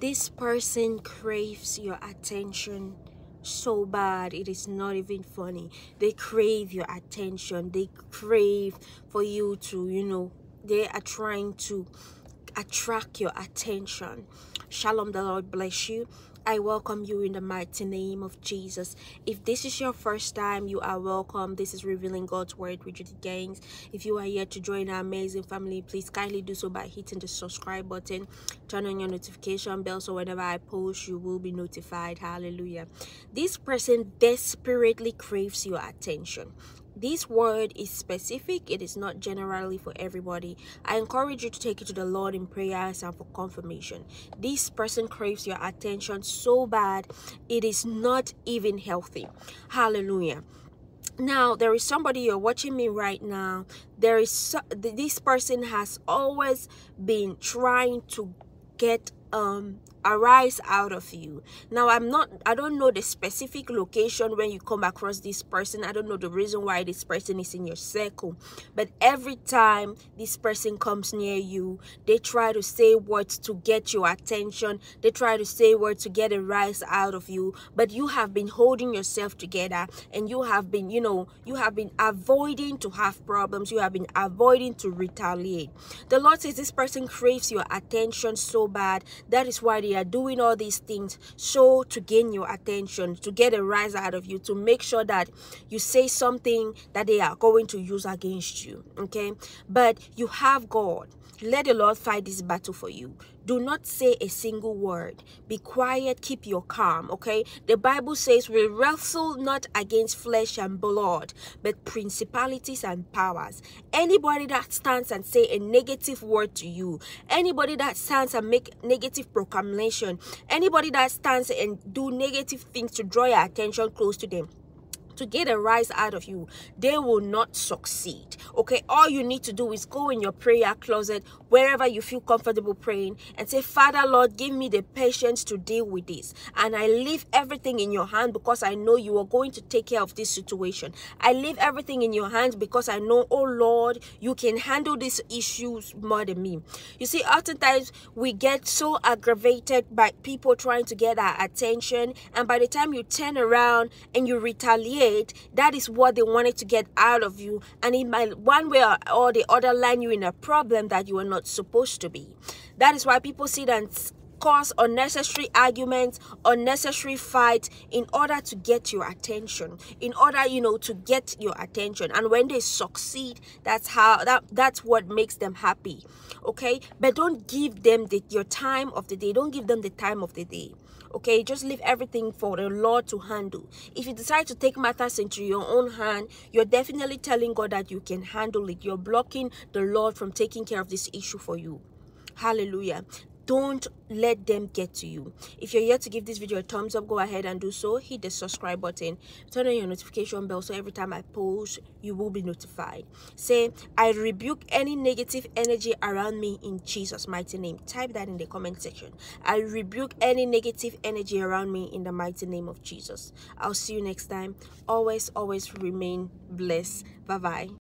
this person craves your attention so bad it is not even funny. They crave your attention. They crave for you to you know they are trying to attract your attention. Shalom the lord bless you I welcome you in the mighty name of Jesus. If this is your first time, you are welcome. This is Revealing God's Word with Judy Gaines. If you are here to join our amazing family, please kindly do so by hitting the subscribe button. Turn on your notification bell so whenever I post, you will be notified. Hallelujah. This person desperately craves your attention this word is specific. It is not generally for everybody. I encourage you to take it to the lord in prayers and for confirmation. This person craves your attention so bad it is not even healthy. Hallelujah. Now there is somebody you're watching me right now. There is this person has always been trying to get um arise out of you. Now i'm not i don't know the specific location when you come across this person. I don't know the reason why this person is in your circle. But every time this person comes near you they try to say words to get your attention. They try to say words to get a rise out of you. But you have been holding yourself together and you have been you know you have been avoiding to have problems. You have been avoiding to retaliate. The lord says this person craves your attention so bad. That is why they are doing all these things so to gain your attention to get a rise out of you to make sure that you say something that they are going to use against you okay but you have god let the Lord fight this battle for you. Do not say a single word. Be quiet, keep your calm, okay? The Bible says we wrestle not against flesh and blood, but principalities and powers. Anybody that stands and say a negative word to you, anybody that stands and make negative proclamation, anybody that stands and do negative things to draw your attention close to them, to get a rise out of you, they will not succeed. Okay, all you need to do is go in your prayer closet, wherever you feel comfortable praying, and say, Father, Lord, give me the patience to deal with this. And I leave everything in your hand because I know you are going to take care of this situation. I leave everything in your hands because I know, oh Lord, you can handle these issues more than me. You see, oftentimes we get so aggravated by people trying to get our attention, and by the time you turn around and you retaliate, that is what they wanted to get out of you. And it might one way or the other land you in a problem that you are not supposed to be. That is why people sit and cause unnecessary arguments unnecessary fights in order to get your attention in order you know to get your attention. And when they succeed that's how that that's what makes them happy okay? But don't give them the, your time of the day. Don't give them the time of the day okay? Just leave everything for the lord to handle. If you decide to take matters into your own hand you're definitely telling god that you can handle it. You're blocking the lord from taking care of this issue for you. Hallelujah don't let them get to you. If you're here to give this video a thumbs up go ahead and do so. Hit the subscribe button. Turn on your notification bell so every time i post you will be notified. Say i rebuke any negative energy around me in jesus mighty name. Type that in the comment section. I rebuke any negative energy around me in the mighty name of jesus. I'll see you next time. Always always remain blessed. Bye bye